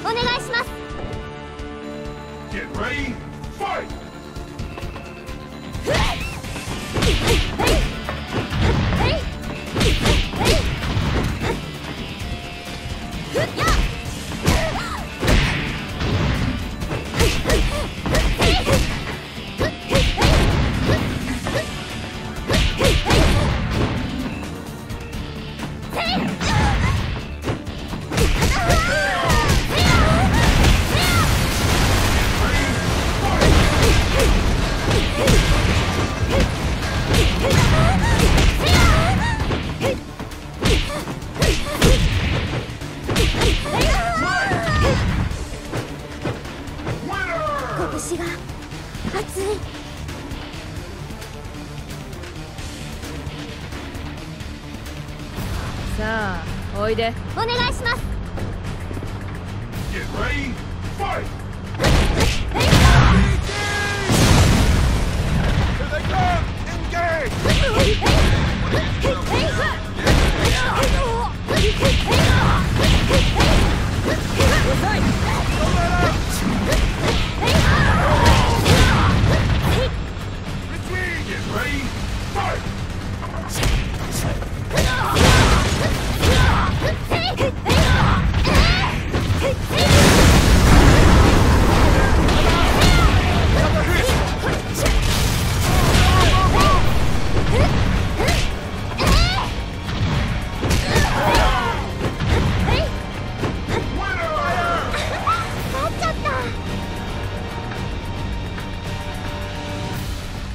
お願いします Get ready, fight! さあおいでお願いします。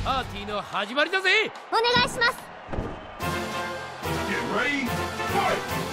パーティーの始まりだぜ！お願いします。Get ready, fight!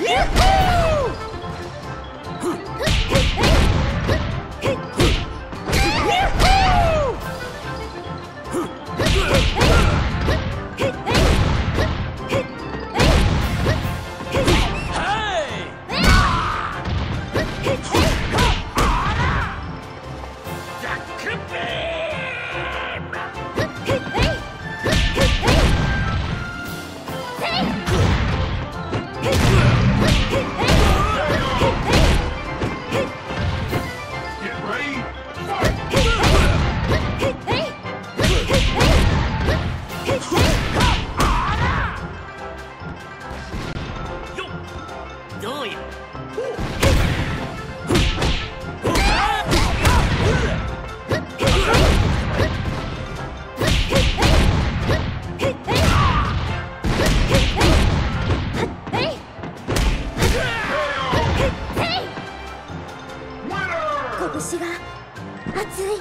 熱い。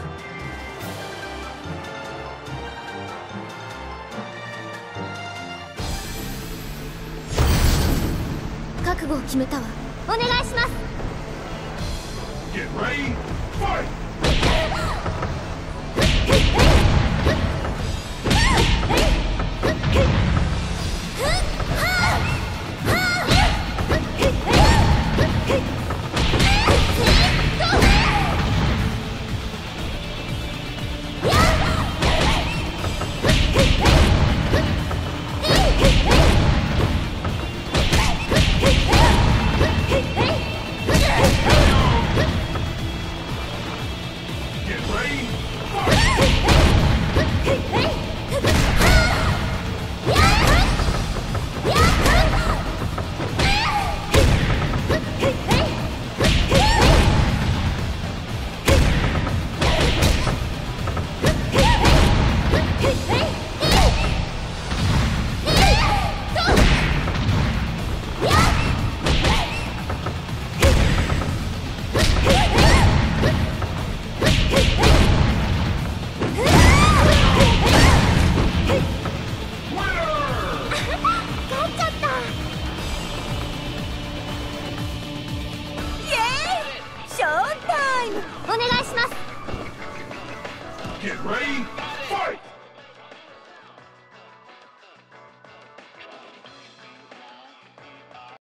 覚悟を決めたわ。お願いします。します Get ready,